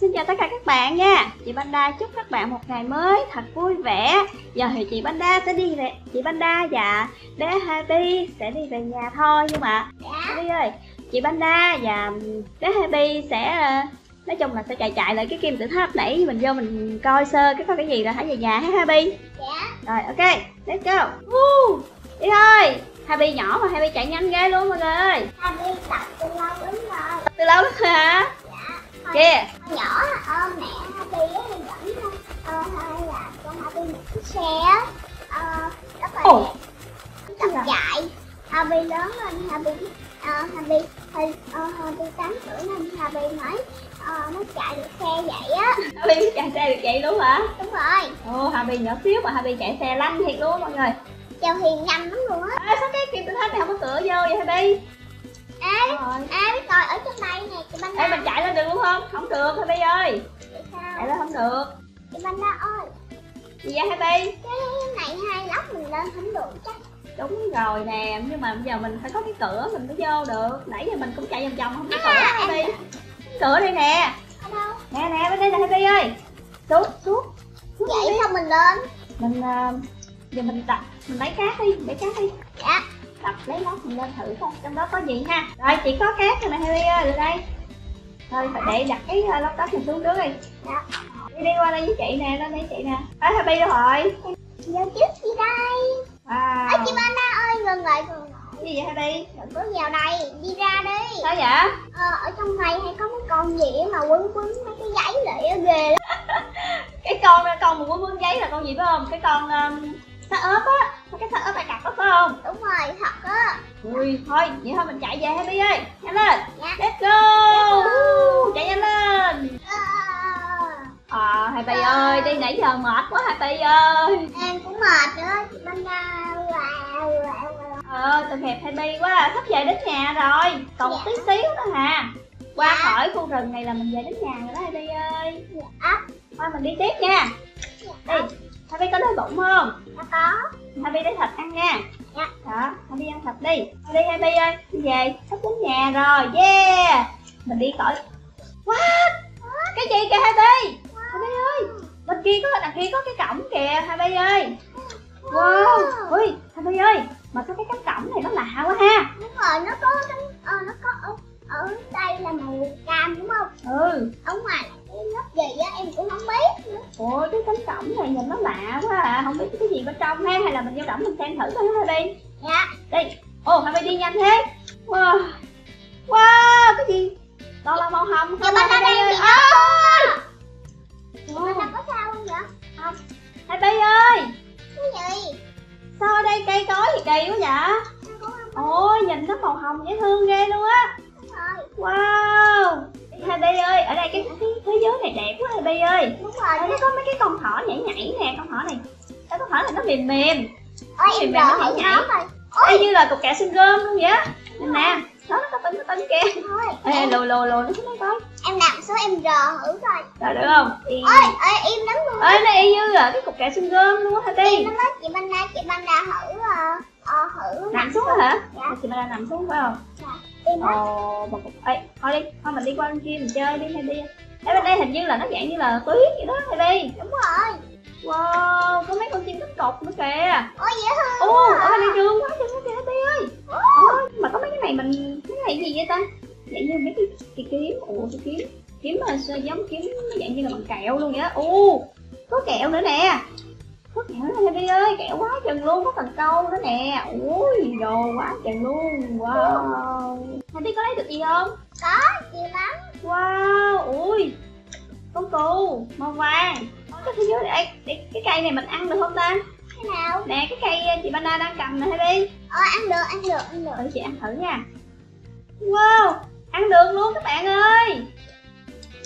Xin chào tất cả các bạn nha. Chị Banda chúc các bạn một ngày mới thật vui vẻ. Giờ thì chị Banda sẽ đi về Chị Banda và bé Happy sẽ đi về nhà thôi Nhưng mà Happy ơi Chị Banda và bé Happy sẽ ờ, Nói chung là sẽ chạy chạy lại cái kim tự tháp nãy Mình vô mình coi sơ cái có cái gì rồi hãy về nhà ha Happy. Dạ. Rồi ok let's go. Woo. Đi thôi. Happy nhỏ mà Happy chạy nhanh ghê luôn mọi người ơi. Happy tập từ lâu lắm rồi. Từ lâu lắm hả Hồi nhỏ ờ, mẹ Happy thì dẫn ờ, hay là cho Happy một chiếc xe ờ, rất là đẹp tập chạy Happy lớn lên Happy ờ, Happy ờ, Happy 8 tuổi nên Happy nói ờ, nó chạy được xe vậy á. Happy chạy xe được vậy luôn hả? Đúng rồi. Ồ, Happy nhỏ xíu mà Happy chạy xe lanh thiệt luôn mọi người. Châu Hiền nhanh lắm luôn á. À, Sao cái kim tự tháp này không có cửa vô vậy Happy Ê, Rồi. ê biết coi ở trong đây nè chị Banda Ê mình chạy lên được luôn không? Không được Happy ơi? Vậy Chạy lên không được. Chị Banda ơi. Gì vậy Happy? cái này hai lóc mình lên không được chắc. Đúng rồi nè Nhưng mà bây giờ mình phải có cái cửa mình mới vô được. Nãy giờ mình cũng chạy vòng vòng không? Có À, cửa em- Happy. Cửa đây nè. Ở đâu Nè nè bên đây là Happy ơi. Xuống xuống vậy sao mình lên? Mình ờ, Giờ mình đặt Mình lấy cát đi Để cát đi. Dạ đập lấy lót mình lên thử coi trong đó có gì ha? Rồi chị có cát rồi nè Harry ơi lại đây. Thôi phải để đặt cái lót đất mình xuống trước đi. Dạ. Đi đi qua đây với chị nè lên đây chị nè. À Happy đâu rồi? Vô trước gì đây. Wow. Ơ chị Bana ơi ngừng lại ngừng lại gì vậy Happy đừng có vào đây đi ra đi. Sao vậy? Ờ, ở trong này hay có mấy con gì mà quấn quấn mấy cái giấy lại á, ghê lắm. Cái con con mà muốn muốn giấy là con gì phải không? Cái con um, xác ớp á cái xác ớp ai cặp đó phải không? Đúng rồi thật á. Ui thôi vậy thôi mình chạy về Happy ơi. Nhanh lên. Dạ. Let's go. Go. Chạy nhanh lên. Ờ, à Happy ơi đi nãy giờ mệt quá Happy ơi. Em cũng mệt nữa chị wow. Ờ, tội nghiệp Happy quá à, sắp về đến nhà rồi. Còn Dạ. tí xíu nữa hà Qua Dạ. khỏi khu rừng này là mình về đến nhà rồi đó Happy ơi. Dạ. Thôi mình đi tiếp nha. Đi, Happy có đói bụng không? Dạ có. Happy lấy thịt ăn nha. Dạ. Đó, Happy ăn thịt đi. Đi Happy ơi, đi về, sắp đến nhà rồi, yeah. Mình đi khỏi What? Cái gì kìa Happy? Happy ơi, bên kia có, đằng kia có cái cổng kìa Happy ơi. Wow, ui, Happy ơi Mà sao cái cánh cổng này nó lạ quá ha. Đúng rồi nó có ờ, nó có ở, ở đây là màu cam đúng không? Ừ. Ở ngoài cái lớp gì á em cũng không biết nữa Ủa cái cánh cổng này nhìn nó lạ quá à Không biết cái gì bên trong ha Hay là mình vô cổng mình xem thử coi ha Happy dạ Đi Ồ Happy đi nhanh thế Wow Wow cái gì Toàn là màu hồng không mà à, Happy đang ơi bị À, mà nó có sao không vậy Happy ơi cái gì Sao ở đây cây cối gì kỳ quá vậy không Ôi nhìn nó màu hồng dễ thương ghê luôn á đúng Wow Happy ơi ở đây cái, thế giới này đẹp quá Happy ơi đúng rồi đây có mấy cái con thỏ nhảy nhảy nè Con thỏ này Cái con thỏ này nó mềm mềm ôi mày rờ nó nhảy. nó rồi Y như là cục kẹo xương gơm luôn vậy á Nhìn nè Nó nó có tính có tính kìa thôi Ê lùi lùi lùi nó xuống đây coi em làm số em rờ thử coi Rồi được không? Ôi ơi im lắm luôn Ê nó y như là cái cục kẹo xương gơm luôn á im Happy lắm á chị Banda chị Banda thử ờ ờ, thử Nằm xuống hả? Dạ. Chị ba nằm xuống phải không? lắm Ồ, một cục Ê, thôi đi, thôi mình đi qua bên kia mình chơi đi Happy Ê bên đây hình như là nó dạng như là tuyết vậy đó Happy đúng rồi. Wow, có mấy con chim cánh cục nữa kìa. Ôi dễ thương Ồ, ở bên đây trường quá trường quá kìa Happy ơi. Ôi, mà có mấy cái này mình, cái này gì vậy ta? Dạng như mấy cái, cái kiếm, ủa cái kiếm Kiếm mà sao giống kiếm nó dạng như là bằng kẹo luôn vậy á. Ồ, có kẹo nữa nè Có nữa Happy ơi, kẹo quá chừng luôn, có cần câu nữa nè. Ui, đồ quá chừng luôn, wow. Happy có lấy được gì không? có nhiều lắm. Wow, ui. Con cù, màu vàng. Cái thế giới này, cái, cái cây này mình ăn được không ta? thế nào? Nè, cái cây chị Bana đang cầm nè Happy ờ ăn được ăn được ăn được. Để chị ăn thử nha. Wow, ăn được luôn các bạn ơi.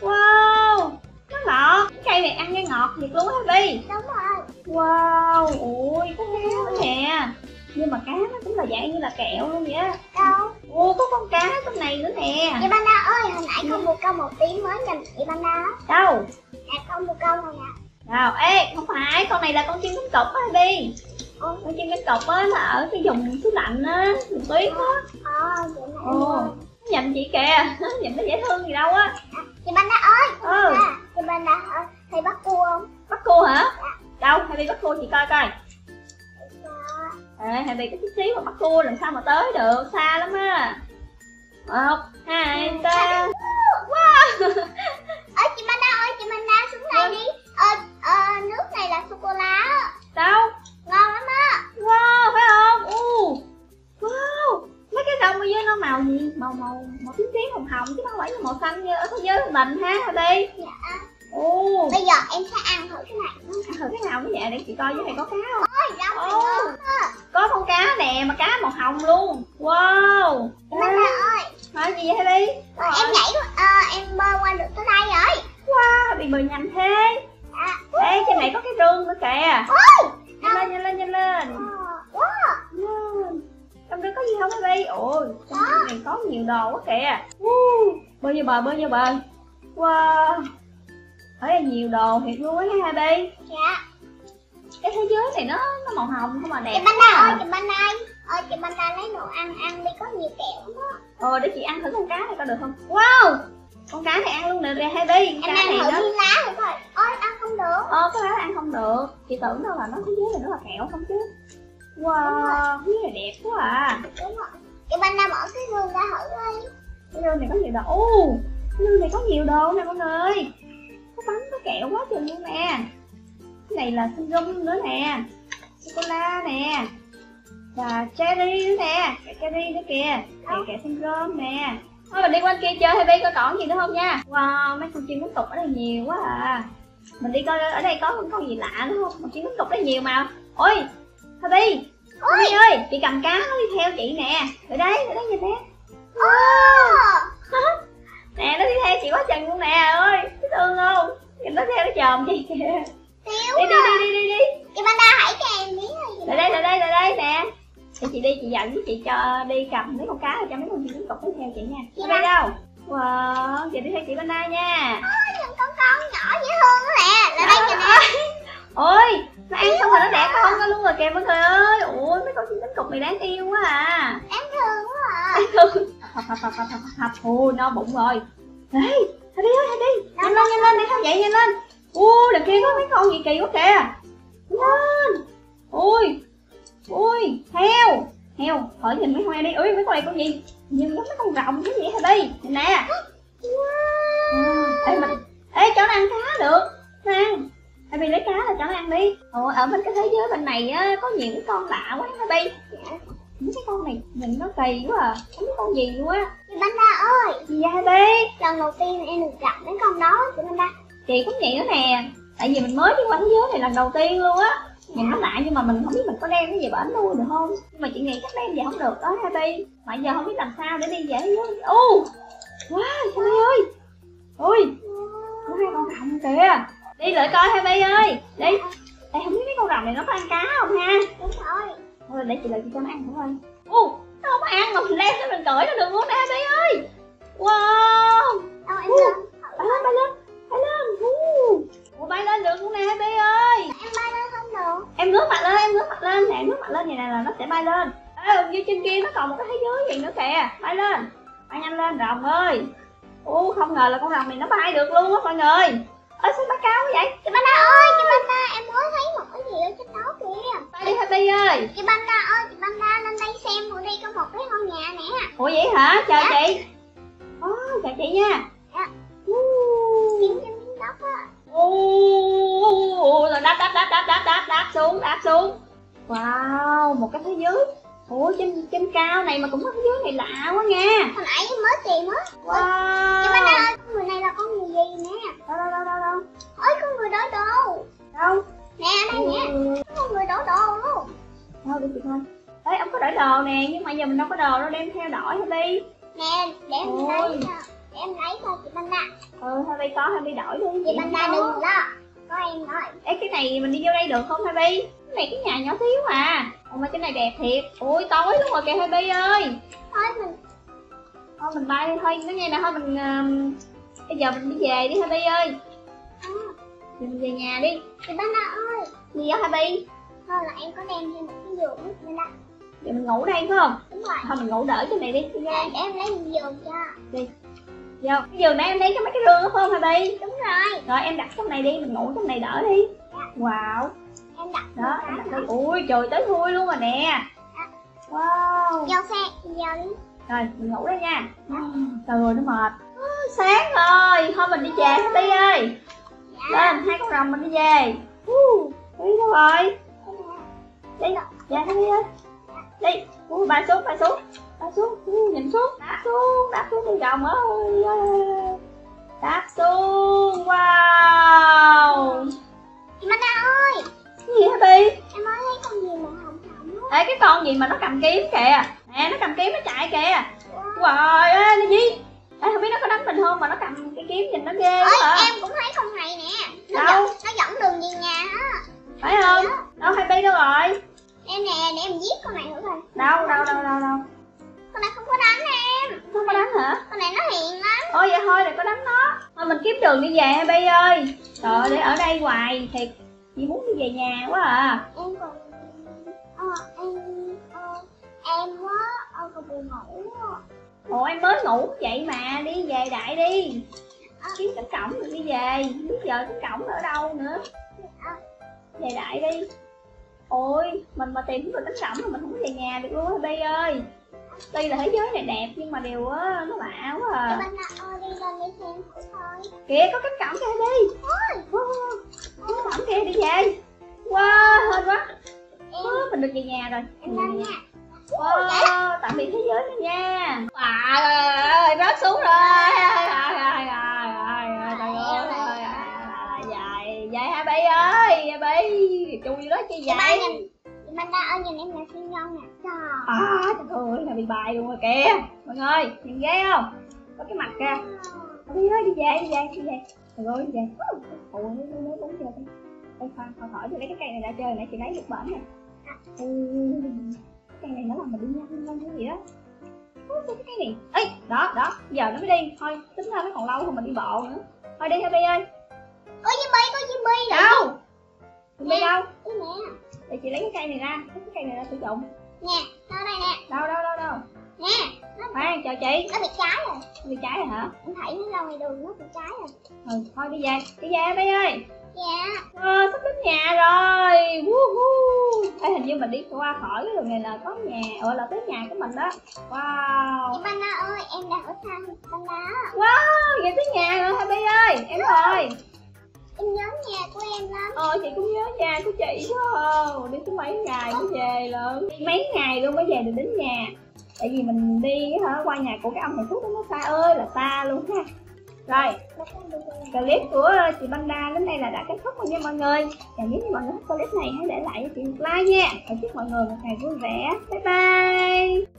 Wow, nó ngọt Cái cây này ăn cái ngọt thiệt luôn Happy đúng rồi Wow, ui, có cá nữa nè. Nhưng mà cá nó cũng là dạng như là kẹo luôn vậy á. Đâu? Ồ, có con cá trong này nữa nè. Chị Banda ơi hồi nãy có một câu một tiếng mới nhìn chị Banda á Đâu? nè có một câu này nè. Nào, ê, không phải, con này là con chim cánh cụp á Ồ. Con? Chim cánh cụp á, nó ở cái vùng xứ lạnh á, vùng tuyết á. Ờ chị này Ồ, nó nhìn chị kìa, nhìn nó dễ thương gì đâu á. Chị Banda ơi Ừ, thầy bắt cua không? Bắt cua hả? Đâu Happy bắt cua chị coi coi. Ê, Happy có chút xíu mà bắt cua làm sao mà tới được xa lắm á. Một hai ba. Wow. Ơi chị Manda ơi chị Manda xuống đây đi. Ờ ờ nước này là sô cô la đâu? Ngon lắm á. Wow phải không? U. Wow. Mấy cái rồng ở dưới nó màu gì? Màu màu màu tím tím hồng hồng chứ không phải là màu xanh như ở thế giới của mình ha Happy dạ u bây giờ em sẽ ăn thử cái này. Thử cái nào nó vậy để chị coi dưới này có cá không? Ôi á có con cá nè mà cá màu hồng luôn. Wow. Manda ơi. Hả gì vậy Happy ờ, em nhảy ờ, em bơi qua được tới đây rồi. Wow bị bơi nhanh thế. À, Ê, trên này có cái rương nữa kìa. Ôi Nhanh lên, nhanh lên, nhanh lên. Ờ, wow. Trong đó có gì không Happy? Ôi, trong này có nhiều đồ quá kìa. Uh, Bơi vô bờ, bơi vô bờ. Wow Ở đây nhiều đồ thiệt luôn á ha Happy dạ. Cái thế giới này nó nó màu hồng không mà đẹp. Chị Manda ơi chị Manda ơi. Chị Manda lấy đồ ăn ăn đi có nhiều kẹo á. Ờ, để chị ăn thử con cá này coi được không? Wow. Con cá này ăn luôn được Happy Con em cá ăn này thử lá rồi thôi ôi ăn không được. Ờ, cái đó ăn không được. Chị tưởng đâu là nó thế giới này nó là kẹo không chứ. Wow, cái này đẹp quá à. Đúng rồi. Chị Manda mở cái gương ra thử đi. Cái rương này có nhiều đồ. Ô, cái rương này có nhiều đồ nè mọi người Có bánh, có kẹo quá trời luôn nè. Cái này là sinh rum nữa nè Sô-cô-la nè Và cherry nữa nè Kẹo cherry nữa kìa. Kẹo kẹo sinh rum nè. Thôi mình đi qua kia chơi hay có còn gì nữa không nha? Wow, mấy con chim cánh cụt ở đây nhiều quá à. Mình đi coi ở đây có con gì lạ nữa không? Con chim cánh cụt đây nhiều mà. Ôi, Happy Ôi ơi, chị cầm cá nó đi theo chị nè. Ở đây, ở đây nhìn nè. Ồ, nè nó đi theo chị quá chừng luôn nè ơi. Thấy thương không? Nhìn nó theo nó chòm chị kìa Thiếu đi đi à. đi đi đi đi. Chị Manda hãy cho em miếng lại đây lại đây lại đây nè. Để chị đi chị dẫn chị cho đi cầm mấy con cá rồi cho mấy con chim cục nó theo chị nha. Dạ. đi đâu? Wow chị đi theo chị đây nha. Ôi, con con nhỏ dễ thương nè. Là đây kìa nè ôi nó ăn xong rồi nó đẻ con ra luôn rồi kìa mọi người ơi. Ui mấy con chim cánh cục này đáng yêu quá à. Em thương quá à. Hập hập hập hập hập hập hập ui no bụng rồi. Ê đi ơi đi nhanh lên nhanh lên đi theo vậy nhanh lên. Ui đằng kia có mấy con gì kỳ quá kìa. Lên ui ui heo. Heo khỏi nhìn mấy hoa đi. Ui mấy con này con gì? Nhìn giống mấy con rồng cái gì hả đi nhìn nè. Wow. Ê mình ê cho nó ăn cá được. Nó ăn Hãy đi lấy cá là cho nó ăn đi. Ồ, ở bên cái thế giới bên này á có nhiều cái con lạ quá hả đi mấy cái con này nhìn nó kỳ quá à. Biết con gì luôn á Chị Manda ơi. Gì vậy đi. Lần đầu tiên em được gặp mấy con đó Chị Manda chị cũng vậy đó nè. Tại vì mình mới đi qua thế giới này lần đầu tiên luôn á. Nhìn nó lạ nhưng mà mình không biết mình có đem cái gì bển nuôi được không. Nhưng mà chị nghĩ chắc đem về không được. Đó Happy mà giờ không biết làm sao để đi về giới ô wow Happy ơi. Ui có hai con rồng kìa. Đi lại coi Happy ơi. Đi. Ê, không biết mấy con rồng này nó có ăn cá không ha? Đúng rồi thôi để chị lại chị cho nó ăn thử coi ô nó không có ăn mà mình đem cho mình cởi nó được luôn nè Happy ơi. Wow. Đâu em lên. Bay lên bay lên bay lên. Ủa, bay lên được luôn nè Happy ơi. Em bay lên không được. Em ngước mặt lên em ngước mặt lên. Nè ngước mặt lên vậy nè là nó sẽ bay lên. Ê, dưới trên kia nó còn một cái thế giới gì nữa kìa. Bay lên. Bay nhanh lên rồng ơi. Ủa, không ngờ là con rồng này nó bay được luôn á mọi người. Ơ sao bay cao quá vậy? Chị Manda ơi Chị Manda em mới thấy một cái gì ở trên đó kìa bay đi Happy ơi? Chị Manda ơi Chị Manda lên đây xem Ở đây có một cái ngôi nhà nè. Ủa vậy hả? Chào Dạ. chị. Ồ, chào chị nha. Dạ. Kiếm trên miếng đất á. Ồ, rồi đáp đáp đáp đáp đáp đáp đáp xuống đáp xuống. Wow một cái thế giới ủa trên trên cao này mà cũng có thế giới này lạ quá nha. Hồi nãy mới tìm á. Wow Chị Manda ơi người này là con người gì nè? Đâu đâu đâu đâu đâu? Ôi con người đổ đâu để chị coi Ê, ông có đổi đồ nè, nhưng mà giờ mình đâu có đồ đâu đem theo đổi hả đi. Nè để em Ôi. lấy cho Để em lấy cho chị Manda Ừ, Happy có, Happy đổi đi. Chị có. đừng lo. Có em nói. Ê, cái này mình đi vô đây được không Happy? Cái này cái nhà nhỏ xíu à. Ồ mà cái này đẹp thiệt. Ui, tối luôn rồi kìa Happy ơi. Thôi mình Thôi mình bay đi. Thôi, nói nghe nè, thôi mình... Um, bây giờ mình đi về đi Happy ơi. À, mình về nhà đi. Chị Manda ơi. Gì vậy Happy? Thôi là em có đem thêm một cái giường á Chị Manda Giờ mình ngủ đây phải không? Đúng rồi. Thôi mình ngủ đỡ trên này đi. Đi Để em lấy giường cho. Đi. Vô. Cái giường này em lấy cái mấy cái rương đó phải không Happy? Đúng rồi. Rồi em đặt trong này đi mình ngủ trong này đỡ đi. Wow. Em đặt đó em đặt đi ui trời tới thui luôn rồi nè. Wow. Vô xe vô đi. Rồi mình ngủ đây nha. Trời ơi nó mệt. À, sáng rồi. Thôi mình đi về Happy ơi. Lên hai con rồng mình đi về. Uh, đi đâu rồi đi dạ Happy ơi đi uh, ba xuống ba xuống. Ba xuống. Uh, nhìn xuống. Đáp xuống đáp xuống đi rồng ơi. Đáp xuống. Wow. Chị ơi. Cái gì Happy em mới thấy con gì mà hồng hồng Ê cái con gì mà nó cầm kiếm kìa. Nè nó cầm kiếm nó chạy kìa. Wow. Ê nó gì? Ê không biết nó có đánh mình không mà nó cầm cái kiếm nhìn nó ghê ơi quá à. em cũng thấy con này nè. Nó Đâu? dẫn nó dẫn đường về nhà á Phải không? Đâu hai bi đâu rồi? Em nè để em giết con này thử coi. Đâu đâu đâu đâu đâu? Con này không có đánh em. Không có đánh hả? Con này nó hiền lắm. Ôi vậy thôi đừng có đánh nó. Thôi mình kiếm đường đi về hai bi ơi? Trời ơi để ở đây hoài thiệt. Chị muốn đi về nhà quá à. Em còn ờ em ờ em quá ờ còn buồn ngủ. Ồ em mới ngủ vậy mà đi về đại đi. Kiếm cánh cổng rồi đi về biết giờ cánh cổng ở đâu nữa về đại đi. Ôi mình mà tìm được cánh cổng mà mình không về nhà được luôn Bi ơi? Tuy là thế giới này đẹp nhưng mà điều á nó lạ quá à. Mana ơi đi lên đi xem thử thôi kìa có cánh cổng kìa đi Wow, cánh cổng kìa đi về. Wow hên quá. Wow, mình được về nhà rồi. Em lên nha wow tạm biệt thế giới này nha. À ơi rớt xuống rồi. Ai, ai, ai, hai bi ơi bi chui đó chi vậy. chị Mana ơi nhìn em là siêu nhân nè. Trời. À trời ơi là bị bài luôn rồi kìa. Mọi người nhìn ghê không? Có cái mặt kìa. Đi ơi đi về đi về đi về. Trời ơi đi về. Ủa nó nó bốn giờ đi Ê khoan khoan khỏi tôi lấy cái cây này ra chơi. Nãy chị lấy được bệnh nè. Ừ Cái cây này nó làm mình đi nhanh nhanh cái gì đó. Cái cây này. Ê đó đó. Giờ nó mới đi. Thôi tính ra nó còn lâu hơn mình đi bộ nữa. Thôi đi Happy ơi có Jimmy có Jimmy nè Đâu? Đi đâu? Nè? Để chị lấy cái cây này ra. Lấy cái cây này ra sử dụng. Nè nó đây nè. Đâu đâu đâu đâu? Nè Khoan chờ chị. nó bị cháy rồi. Bị cháy rồi hả? Em thấy nó ra ngoài đường nó bị cháy rồi. Ừ, thôi đi về, đi về Bi ơi. Dạ. Ờ, sắp đến nhà rồi. Woohoo. Ê, hình như mình đi qua khỏi cái đường này là có nhà, gọi là tới nhà của mình đó. Wow. Chị Mana ơi em đang ở xa Mana Wow, vậy tới nhà rồi Bi ơi, em rồi em nhớ nhà của em lắm. Ờ, chị cũng nhớ nhà của chị quá. À. Đi cũng mấy ngày mới về lận. Đi mấy ngày luôn mới về được đến nhà. Tại vì mình đi hả, qua nhà của cái ông thầy thuốc đó nó xa ơi là xa luôn ha. Rồi, clip của chị Banda đến đây là đã kết thúc rồi nha mọi người. Và nếu như mọi người thích clip này hãy để lại cho chị một like nha. Và chúc mọi người một ngày vui vẻ. Bye bye.